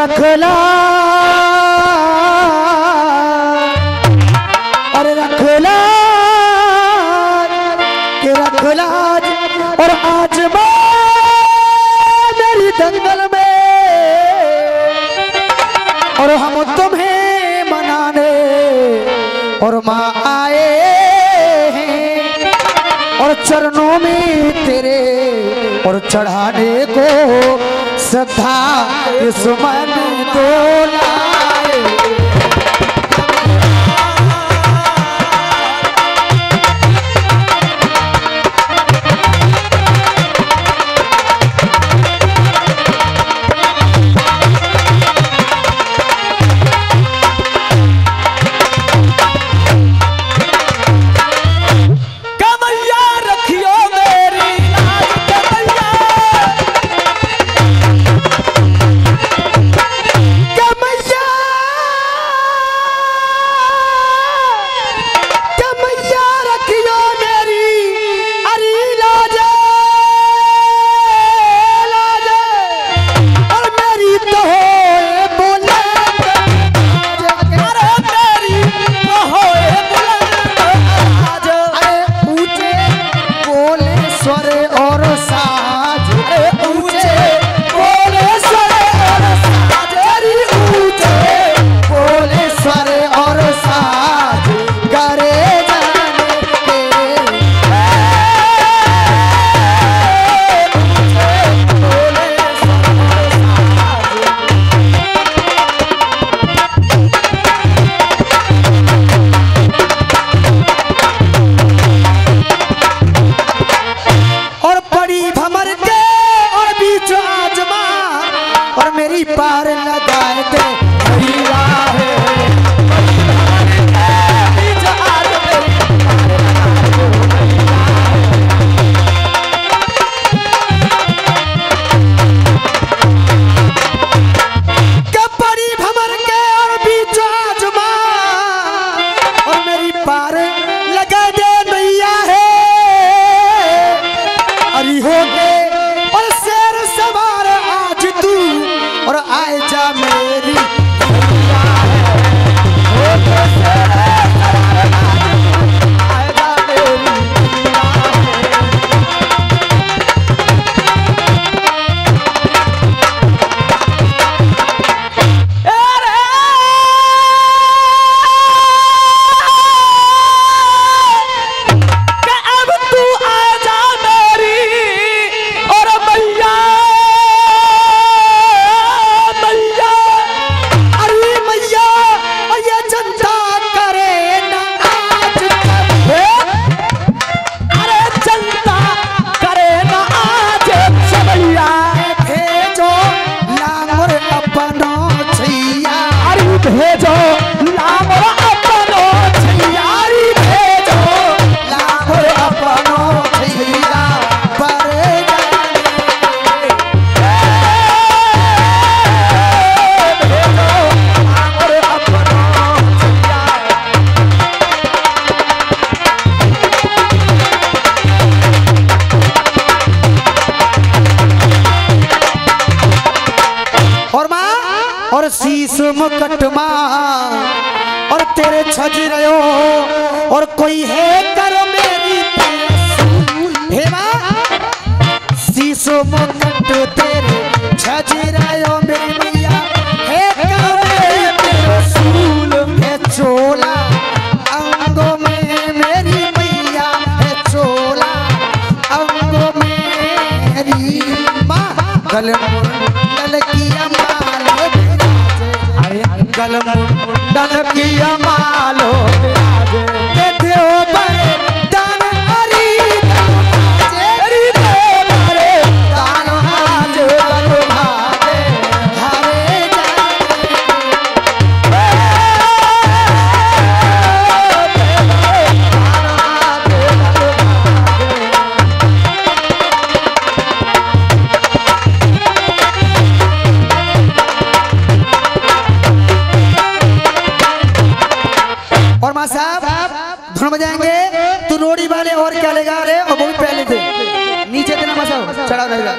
रखला। अरे रखला। के रखला और आज मेरी दंगल में। और हम तुम्हें मनाने। और माँ आए और चरणों में तेरे। और चढ़ाने को श्रद्धा दुश्मन तोला शीश मुकटमा और तेरे छज रहो, और कोई है करो मेरी तेरे हे माँ मुकट तेरे छज रहो मेरी हे है चोला कलम डल किया मालो। ते थियो पर জায়গা